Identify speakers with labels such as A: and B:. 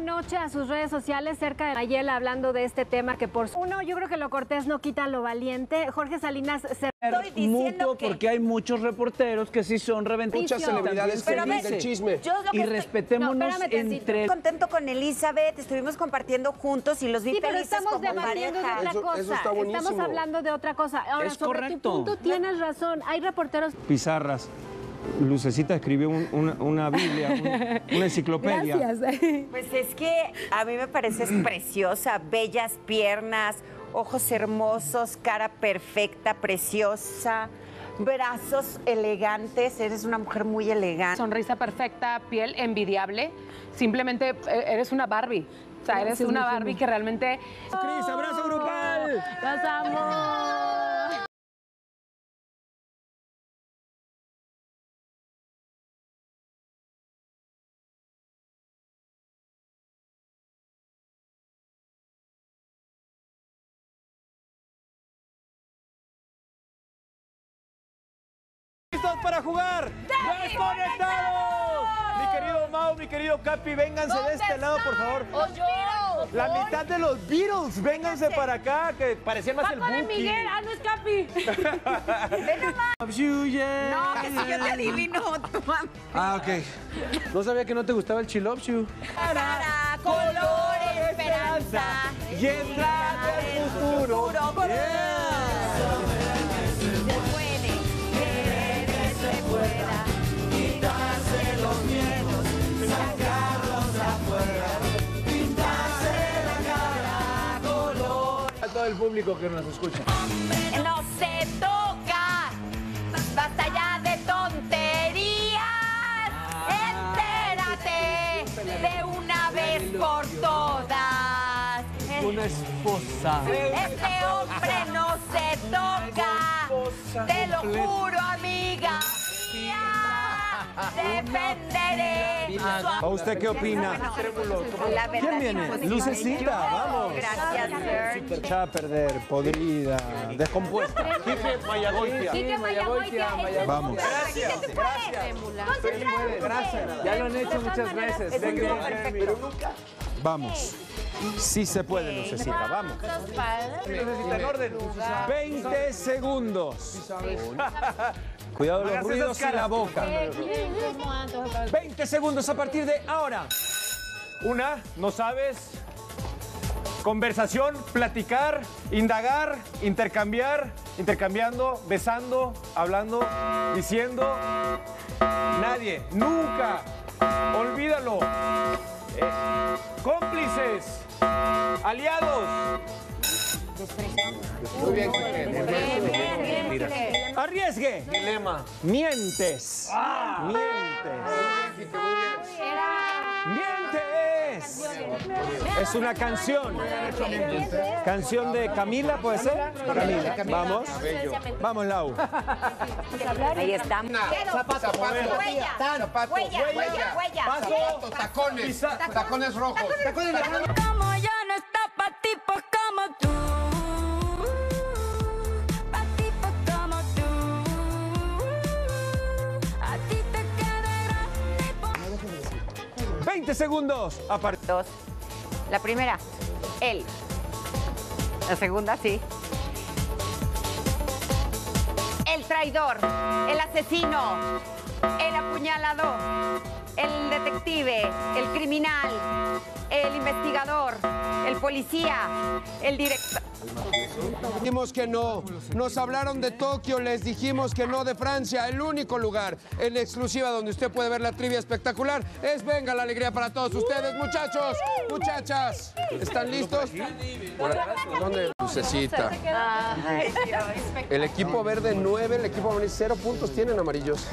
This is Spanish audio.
A: anoche a sus redes sociales cerca de Mayela hablando de este tema que por uno yo creo que lo cortés no quita lo valiente. Jorge Salinas se
B: Estoy diciendo
C: mutuo
B: que-
C: porque hay muchos reporteros que sí son reventados.
A: Muchas
D: celebridades
B: ver,
D: del chisme.
B: yo lo que
C: Y
B: estoy-
C: respetémonos
A: No, espérame
C: entre...
B: Estoy contento con Elizabeth, estuvimos compartiendo juntos y los vi
A: Sí, pero
B: felices
A: estamos
B: como
A: debatiendo de otra cosa.
D: eso está
A: estamos hablando de otra cosa. Ahora,
C: Es
A: sobre
C: correcto.
A: tu punto tienes razón. Hay reporteros.
E: Pizarras. Lucecita escribió un- una, una Biblia, un- una enciclopedia.
B: Pues es que a mí me pareces preciosa, bellas piernas, ojos hermosos, cara perfecta, preciosa, brazos elegantes, eres una mujer muy elegante.
F: Sonrisa perfecta, piel envidiable. Simplemente eh, eres una Barbie. O sea, eres una Barbie que realmente...
E: Cris, abrazo grupal.
A: Los amo.
C: Para jugar? ¡Desconectados! Mi querido Mau, mi querido Capi, vénganse de este lado, por favor. La mitad de los Beatles, vénganse para acá, que parecían más el Buki.
F: ah, no es Capi.
C: You, yeah.
B: No, que si yo te adivino, tu
D: Ah, ok. No sabía que no te gustaba el Chilopshu.
B: cara, color, esperanza.
C: Y entrar del futuro.
B: Se
D: el público que nos escucha.
B: No se toca, basta ya de tonterías. Entérate de una vez por todas.
C: Una esposa.
B: Este hombre no se toca, te lo juro, amiga. Defenderé.
E: ¿A usted qué opina?
B: La verdad,
E: ¿Quién viene?
B: pues,
E: Lucecita, vamos.
B: Gracias, sir.
E: Echada a perder, podrida, descompuesta.
C: Quique Mayagoitia.
A: Quique
E: Vamos.
A: Concéntrate.
C: Gracias. Ya lo han hecho muchas veces. Venga,
B: perfecto.
E: Vamos. Sí se puede, Lucecita, vamos.
C: Lucecita, en orden.
E: 20 segundos. Cuidado los ruidos y la boca. 20 segundos a partir de ahora.
C: Una, no sabes. Conversación, platicar, indagar, intercambiar, intercambiando, besando, hablando, diciendo. Nadie, nunca. Olvídalo. Eh, cómplices, aliados.
D: Muy bien.
E: Arriesgue.
C: Dilema.
E: Mientes. Mientes. Mientes. Es una canción. Canción de Camila, ¿puede ser? Camila. Vamos. Vamos, Lau.
B: Ahí está.
D: Zapato, zapato.
B: Huella,
D: Zapato,
B: huella, huella, huella.
D: Zapato, tacones. Tacones rojos.
G: Como yo
E: 20 segundos. A partir.
B: Dos. La primera, él. La segunda, sí. El traidor, el asesino, el apuñalador, el detective, el criminal, el investigador, el policía, el director.
D: Dijimos que no. Nos hablaron de Tokio, les dijimos que no de Francia. El único lugar en exclusiva donde usted puede ver la trivia espectacular es Venga la Alegría para todos ustedes, muchachos, muchachas. ¿Están listos? ¿Dónde? Lucecita. El equipo verde 9, el equipo amarillo 0 puntos tienen amarillos.